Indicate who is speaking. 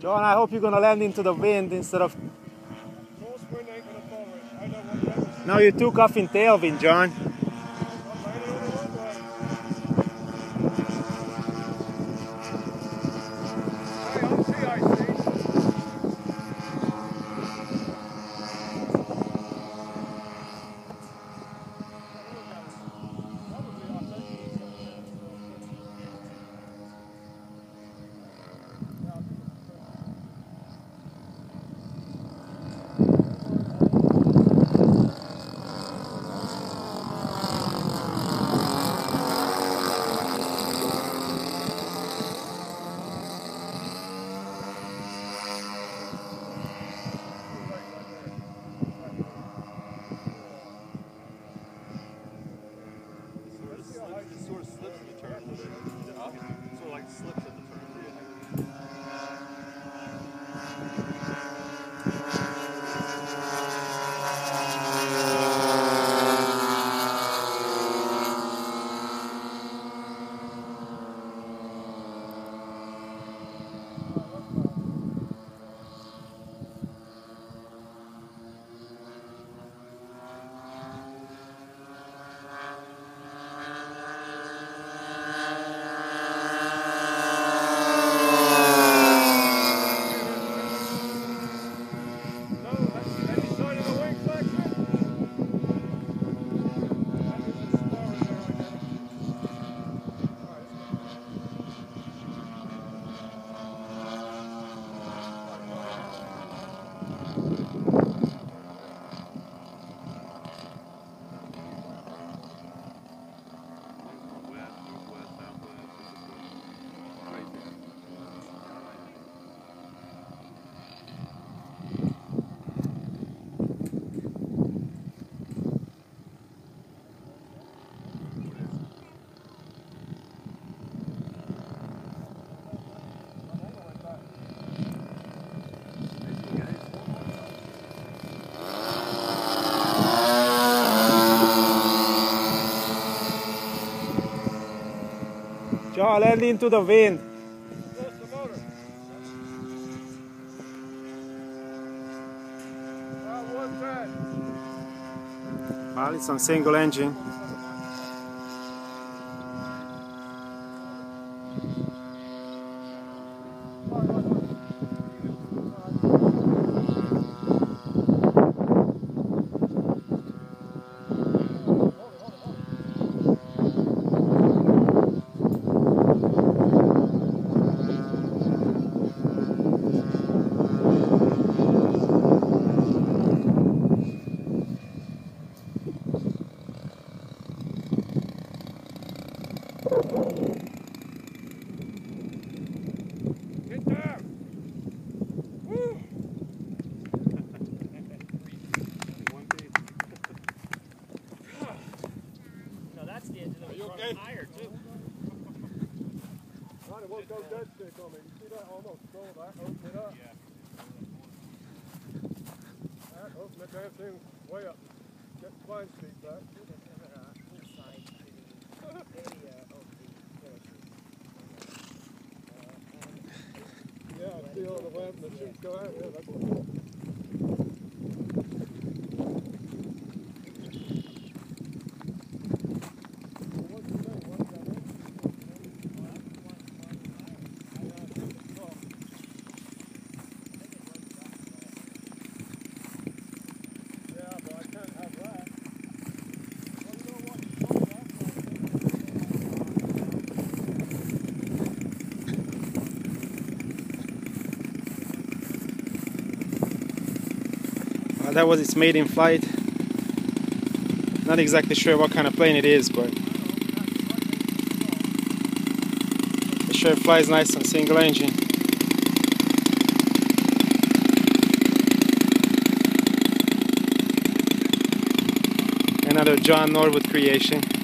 Speaker 1: John, I hope you're gonna land into the wind instead of. No, you took off in tailwind, John.
Speaker 2: sort of slips in the turn a little bit. Sort of like slips.
Speaker 1: John, land into the wind. Well, it's on single engine.
Speaker 3: Go dead stick on me. You see that almost roll that, open it up. Yeah. That, open that damn thing way up. Get the flying speed back.
Speaker 4: Yeah, I see all the and the shoots go out. Yeah, that's
Speaker 1: Well, Uh, that was its maiden flight. Not exactly sure what kind of plane it is, but it sure flies nice on single engine. Another John Norwood creation.